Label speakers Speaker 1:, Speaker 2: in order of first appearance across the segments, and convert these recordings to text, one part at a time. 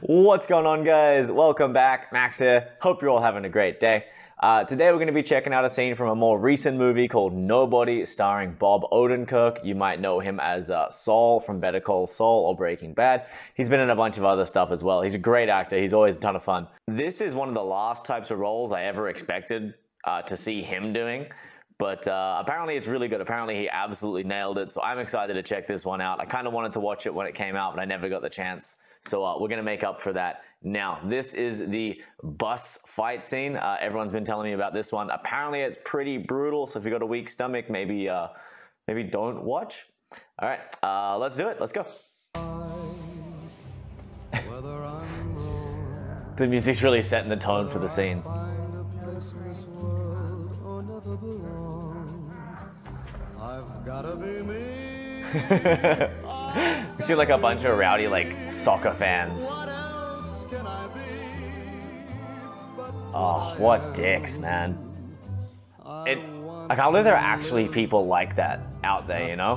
Speaker 1: What's going on, guys? Welcome back. Max here. Hope you're all having a great day. Uh, today we're going to be checking out a scene from a more recent movie called Nobody, starring Bob Odenkirk. You might know him as uh, Saul from Better Call Saul or Breaking Bad. He's been in a bunch of other stuff as well. He's a great actor. He's always a ton of fun. This is one of the last types of roles I ever expected uh, to see him doing. But uh, apparently it's really good. Apparently he absolutely nailed it. So I'm excited to check this one out. I kind of wanted to watch it when it came out, but I never got the chance. So uh, we're going to make up for that now. This is the bus fight scene. Uh, everyone's been telling me about this one. Apparently it's pretty brutal. So if you've got a weak stomach, maybe, uh, maybe don't watch. All right, uh, let's do it. Let's go. the music's really setting the tone for the scene. you see like a bunch of rowdy like soccer fans. Oh, what dicks, man. It, I can't believe there are actually people like that out there, you know?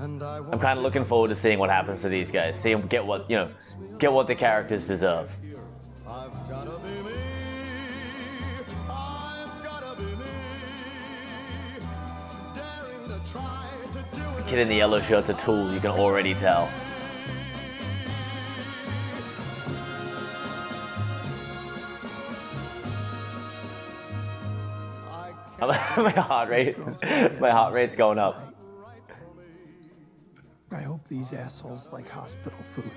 Speaker 1: I'm kind of looking forward to seeing what happens to these guys. See them get what, you know, get what the characters deserve. Kid in the yellow shirt's a tool, you can already tell. my heart rate, my heart rate's going up.
Speaker 2: I hope these assholes like hospital food.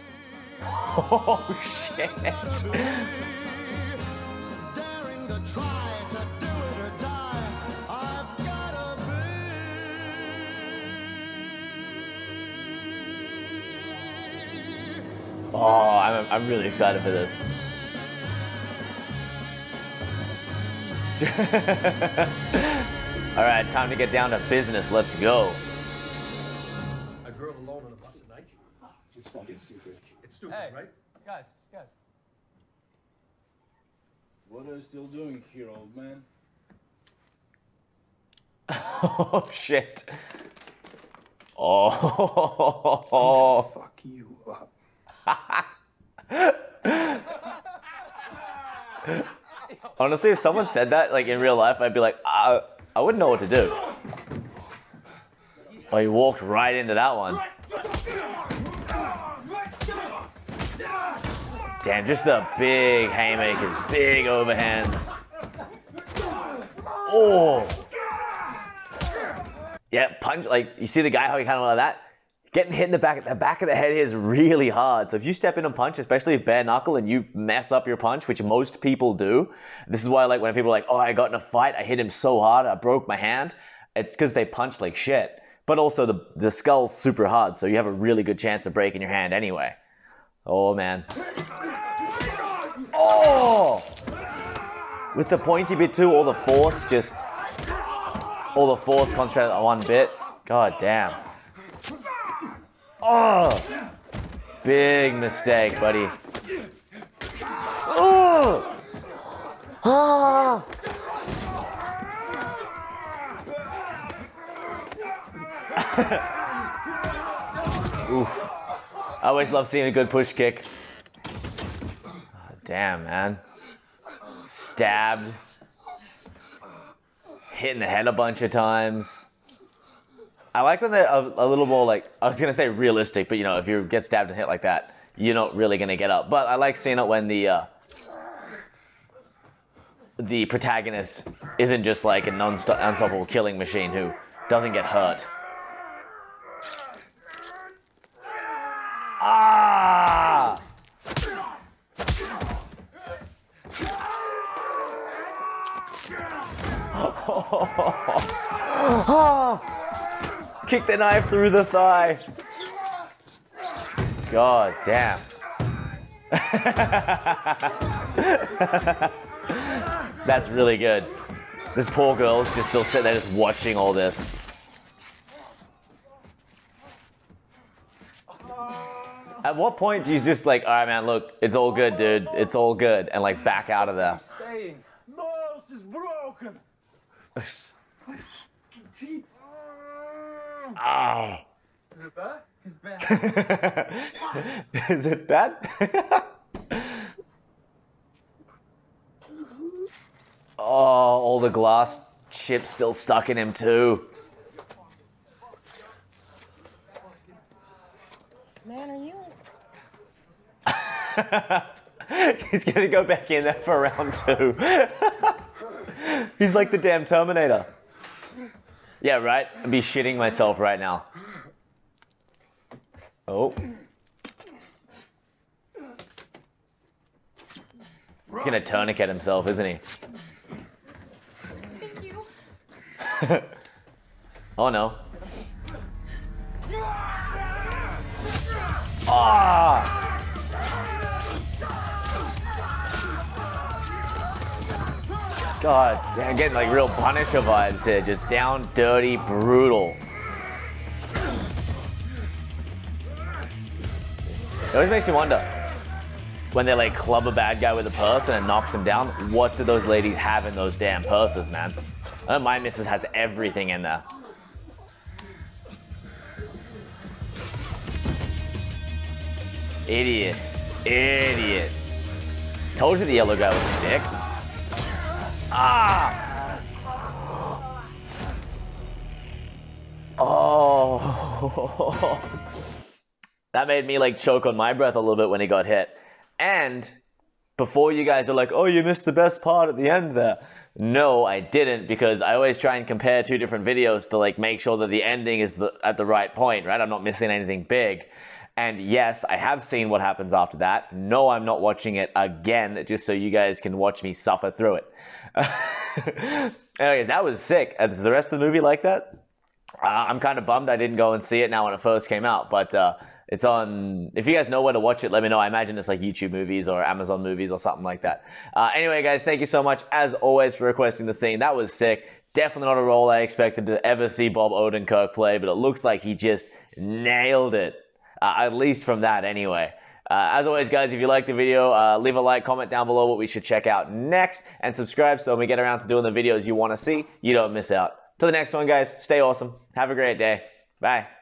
Speaker 1: Oh shit. Oh, I'm, I'm really excited for this. All right, time to get down to business. Let's go.
Speaker 3: A girl alone on a bus at night? It's fucking stupid. It's stupid,
Speaker 4: Hey,
Speaker 3: right?
Speaker 4: guys, guys.
Speaker 5: What are you still doing here, old man?
Speaker 1: Oh shit. Oh.
Speaker 2: Fuck you up.
Speaker 1: Honestly, if someone said that like in real life, I'd be like, I, I wouldn't know what to do. Oh, he walked right into that one. Damn, just the big haymakers, big overhands. Oh. Yeah, punch, like, you see the guy, how he kind of like that? Getting hit in the back, the back of the head is really hard. So if you step in and punch, especially a bare knuckle, and you mess up your punch, which most people do, this is why like when people are like, oh, I got in a fight, I hit him so hard, I broke my hand. It's because they punch like shit. But also the the skull's super hard, so you have a really good chance of breaking your hand anyway. Oh man. Oh! With the pointy bit too, all the force just all the force concentrated on one bit. God damn. Oh! Big mistake, buddy. Oh! Ah! Oof. I always love seeing a good push kick. Oh, damn, man. Stabbed. Hit in the head a bunch of times. I like when they're a, a, little more like I was gonna say realistic, but you know, if you get stabbed and hit like that, you're not really gonna get up. But I like seeing it when the uh, the protagonist isn't just like a non-unstoppable killing machine who doesn't get hurt. Ah! Kick the knife through the thigh. God damn. That's really good. This poor girl's just still sitting there just watching all this. At what point do you just like, all right, man, look, it's all good, dude. It's all good, and like back out of there?
Speaker 5: Saying, nose is broken.
Speaker 3: Teeth.
Speaker 1: Ah.
Speaker 5: Huh? It's bad.
Speaker 1: Is it bad? oh, all the glass chips still stuck in him too.
Speaker 4: Man, are you?
Speaker 1: He's gonna go back in there for round two. He's like the damn Terminator. Yeah, right? I'd be shitting myself right now. Oh. He's gonna tourniquet himself, isn't he?
Speaker 4: Thank you.
Speaker 1: Oh no. Ah! God damn, getting like real Punisher vibes here. Just down, dirty, brutal. It always makes me wonder when they like club a bad guy with a purse and it knocks him down, what do those ladies have in those damn purses, man? I know my missus has everything in there. Idiot. Idiot. Told you the yellow guy was a dick. Ah! Oh. that made me like choke on my breath a little bit when he got hit. And before you guys are like, oh, you missed the best part at the end there. No, I didn't because I always try and compare two different videos to like make sure that the ending is the, at the right point, right? I'm not missing anything big. And yes, I have seen what happens after that. No, I'm not watching it again just so you guys can watch me suffer through it. Anyways, that was sick. Is the rest of the movie like that? Uh, I'm kind of bummed I didn't go and see it now when it first came out, but uh, it's on. If you guys know where to watch it, let me know. I imagine it's like YouTube movies or Amazon movies or something like that. Uh, anyway, guys, thank you so much as always for requesting the scene. That was sick. Definitely not a role I expected to ever see Bob Odenkirk play, but it looks like he just nailed it. Uh, at least from that, anyway. Uh, as always, guys, if you like the video, uh, leave a like, comment down below what we should check out next, and subscribe so when we get around to doing the videos you want to see, you don't miss out. Till the next one, guys, stay awesome. Have a great day. Bye.